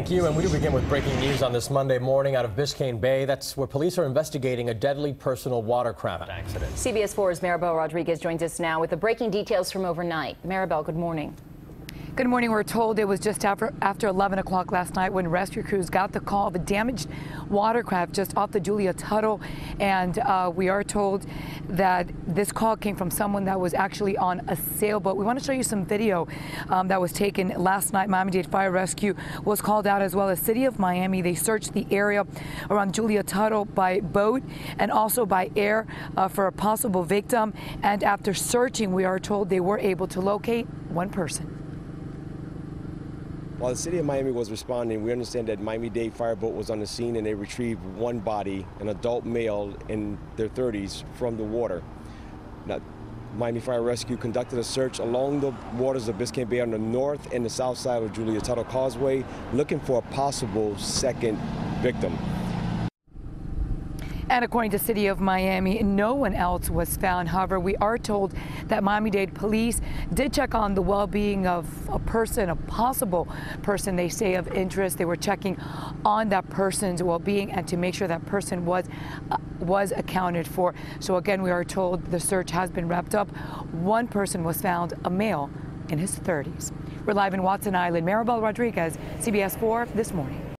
Thank you. And we do begin with breaking news on this Monday morning out of Biscayne Bay. That's where police are investigating a deadly personal watercraft accident. CBS 4's Marybel Rodriguez joins us now with the breaking details from overnight. Marybel, good morning. Good morning. We're told it was just after, after 11 o'clock last night when rescue crews got the call of a damaged watercraft just off the Julia Tuttle. And uh, we are told that this call came from someone that was actually on a sailboat. We want to show you some video um, that was taken last night. Miami-Dade Fire Rescue was called out as well as City of Miami. They searched the area around Julia Tuttle by boat and also by air uh, for a possible victim. And after searching, we are told they were able to locate one person. While the city of Miami was responding, we understand that Miami-Dade Fireboat was on the scene and they retrieved one body, an adult male in their 30s, from the water. Now, Miami Fire Rescue conducted a search along the waters of Biscayne Bay on the north and the south side of Julia Tuttle Causeway, looking for a possible second victim. And according to City of Miami, no one else was found. However, we are told that Miami-Dade police did check on the well-being of a person, a possible person they say of interest. They were checking on that person's well-being and to make sure that person was uh, was accounted for. So again, we are told the search has been wrapped up. One person was found, a male in his 30s. We're live in Watson Island. Marybel Rodriguez, CBS 4 this morning.